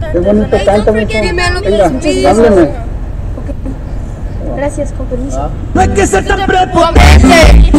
te canta mucho. Dime Venga, que háblame. Gracias, con permiso. Ah. No hay que ser tan prepotente,